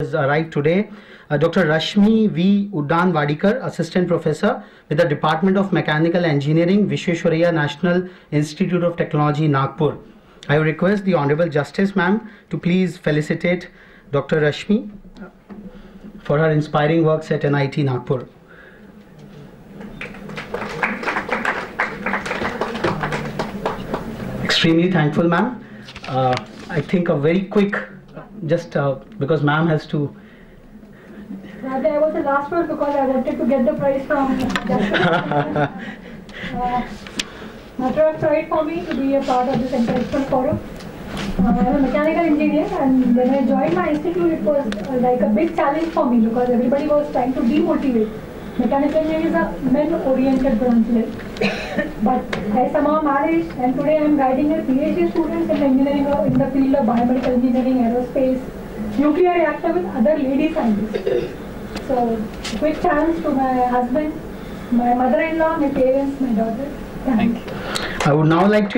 has arrived today. Uh, Dr. Rashmi V. Uddanwadikar, Assistant Professor with the Department of Mechanical Engineering, Visvesvaraya National Institute of Technology, Nagpur. I request the Honorable Justice Ma'am to please felicitate Dr. Rashmi for her inspiring works at NIT Nagpur. Extremely thankful, ma'am. Uh, I think a very quick, just uh, because ma'am has to Rather, I was the last one because I wanted to get the prize from uh, matter of pride for me to be a part of this encouragement forum. Uh, I'm a mechanical engineer and when I joined my institute it was uh, like a big challenge for me because everybody was trying to demotivate. Mechanical engineering is a men-oriented branch but I somehow managed and today I'm guiding a PhD students in engineering uh, in the field of biomedical engineering, aerospace, nuclear reactor with other lady scientists. So, quick chance to my husband, my mother-in-law, my parents, my daughter. Thank you. I would now like to